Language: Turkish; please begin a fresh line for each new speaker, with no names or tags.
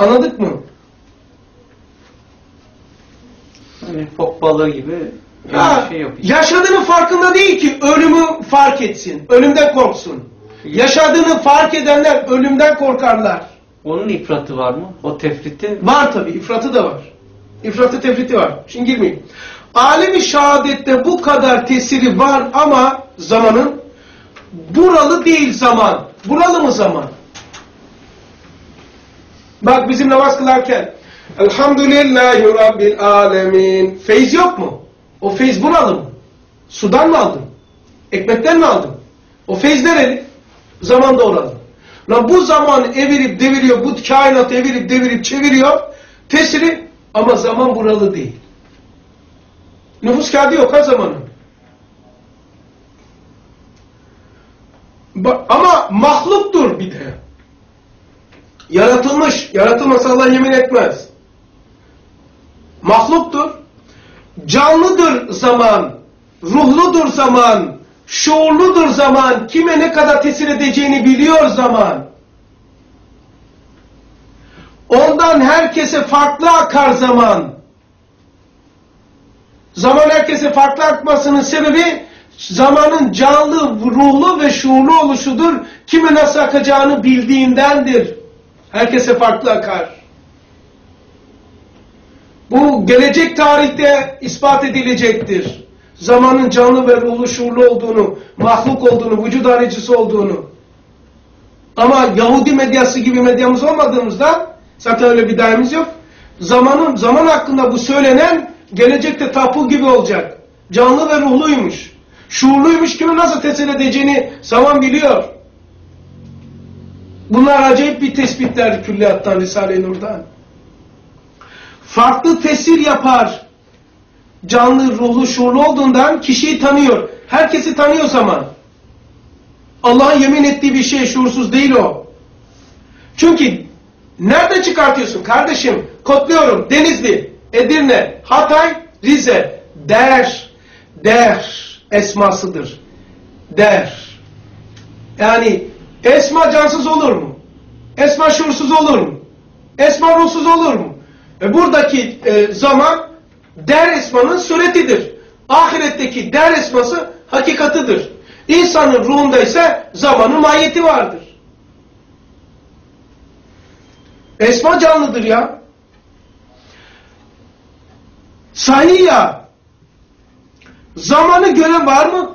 Anladık mı?
Hani fok balığı gibi bir şey
yaşadığının farkında değil ki ölümü fark etsin. Ölümden korksun. Yaşadığını fark edenler ölümden korkarlar.
Onun ifratı var mı? O tefriti
Var tabi, ifratı da var. İfratı tefriti var. Şimdi girmeyeyim. Alemi şehadette bu kadar tesiri var ama zamanın buralı değil zaman. Buralı mı zaman? Bak bizim namaz kılarken Elhamdülillahi Rabbil Alemin Feyz yok mu? O feyz buralı mı? Sudan mı aldın? Ekmekten mi aldın? O feyz nereli? Zamanda oralı. Lan bu zaman evirip deviriyor, bu kainat evirip devirip çeviriyor. Tesiri ama zaman buralı değil. Nüfus kağıdı yok ha zamanın. Ama mahluktur bir de. Yaratılmış. Yaratılmasa Allah yemin etmez. Mahluktur. Canlıdır zaman. Ruhludur zaman. Şuurludur zaman. Kime ne kadar tesir edeceğini biliyor zaman. Ondan herkese farklı akar zaman. Zaman herkese farklı akmasının sebebi zamanın canlı, ruhlu ve şuurlu oluşudur. Kime nasıl akacağını bildiğindendir. Herkese farklı akar. Bu gelecek tarihte ispat edilecektir. Zamanın canlı ve ruhlu şuurlu olduğunu, mahluk olduğunu, vücut haricisi olduğunu. Ama Yahudi medyası gibi medyamız olmadığımızda zaten öyle bir daimiz yok. Zamanın zaman hakkında bu söylenen gelecekte tapu gibi olacak. Canlı ve ruhluymuş. Şuurluymuş kimi nasıl tesir edeceğini zaman biliyor. Bunlar acayip bir tespitler külliyattan, Risale-i Nur'dan. Farklı tesir yapar. Canlı, ruhlu, şuurlu olduğundan kişiyi tanıyor. Herkesi tanıyor zaman. Allah'ın yemin ettiği bir şey şuursuz değil o. Çünkü nerede çıkartıyorsun kardeşim? Kodluyorum. Denizli, Edirne, Hatay, Rize. Der, der esmasıdır. Der. Yani esma cansız olur mu? Esma şuursuz olur mu? Esma ruhsuz olur mu? E buradaki e, zaman der esmanın suretidir. Ahiretteki der esması hakikatıdır. İnsanın ruhunda ise zamanın mahiyeti vardır. Esma canlıdır ya. Sahi ya. Zamanı gören var mı?